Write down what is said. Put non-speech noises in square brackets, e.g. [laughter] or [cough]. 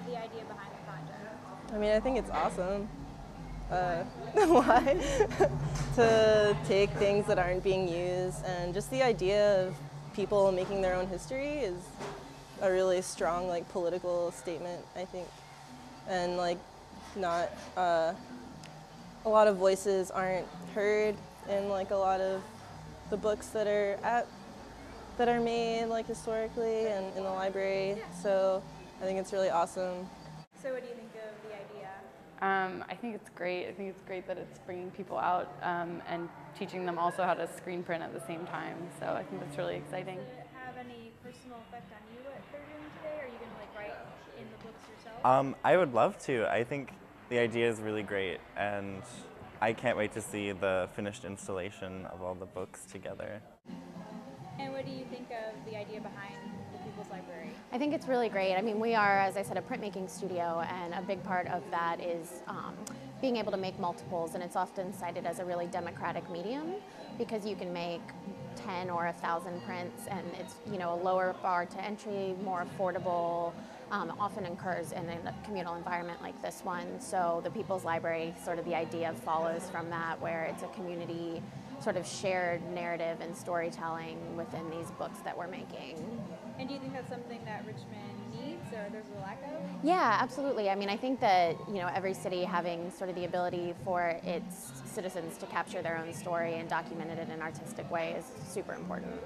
of the idea behind the project? I mean, I think it's awesome. Uh, [laughs] why? [laughs] to take things that aren't being used and just the idea of people making their own history is a really strong like political statement, I think. And like not uh, a lot of voices aren't heard in like a lot of the books that are at that are made like historically and in the library. So I think it's really awesome. So what do you think of the idea? Um, I think it's great. I think it's great that it's bringing people out um, and teaching them also how to screen print at the same time. So I think that's really exciting. Does it have any personal effect on you what they're doing today? Are you going to like write in the books yourself? Um, I would love to. I think the idea is really great, and I can't wait to see the finished installation of all the books together. and what do you think of the idea behind the People's Library? I think it's really great. I mean, we are, as I said, a printmaking studio, and a big part of that is um, being able to make multiples, and it's often cited as a really democratic medium because you can make 10 or 1,000 prints, and it's you know a lower bar to entry, more affordable, um, often occurs in a communal environment like this one. So the People's Library, sort of the idea follows from that, where it's a community sort of shared narrative and storytelling within these books that we're making. And do you think that's something that Richmond needs or there's a lack of? Yeah, absolutely. I mean, I think that you know every city having sort of the ability for its citizens to capture their own story and document it in an artistic way is super important.